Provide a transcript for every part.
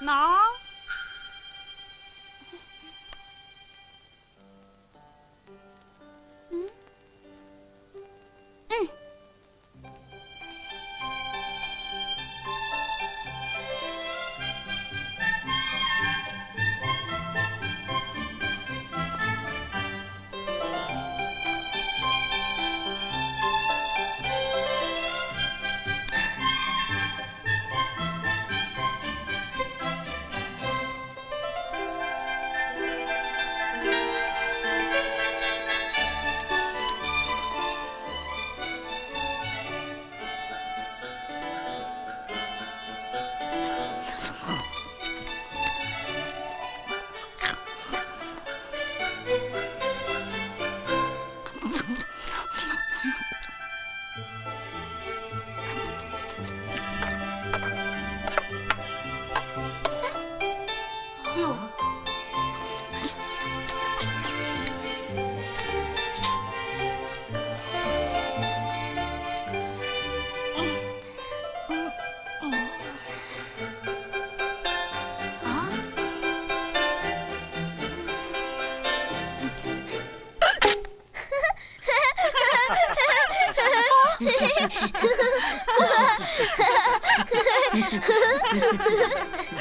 哪。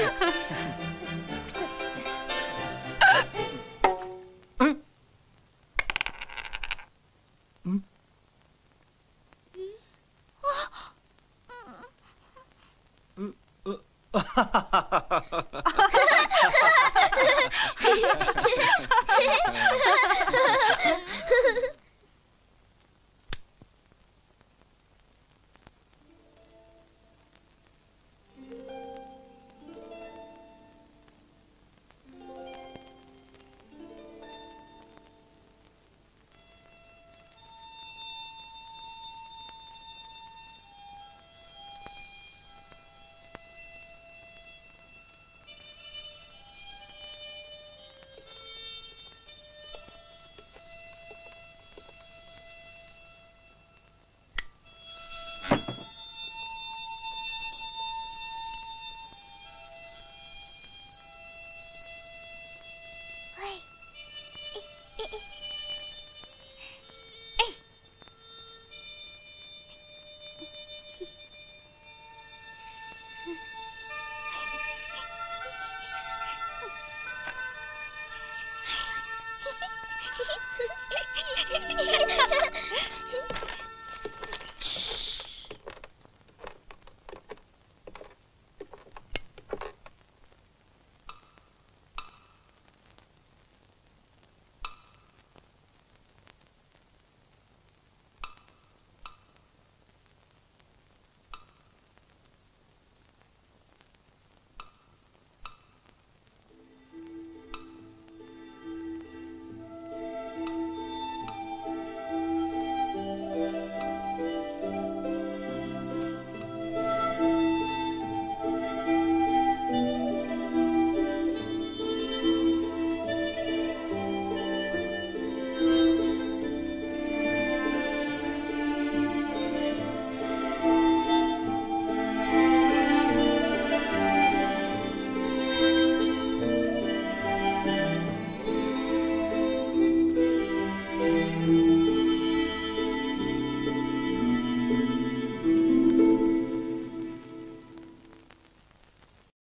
Okay. ハハハハ!